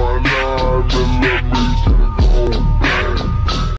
my life.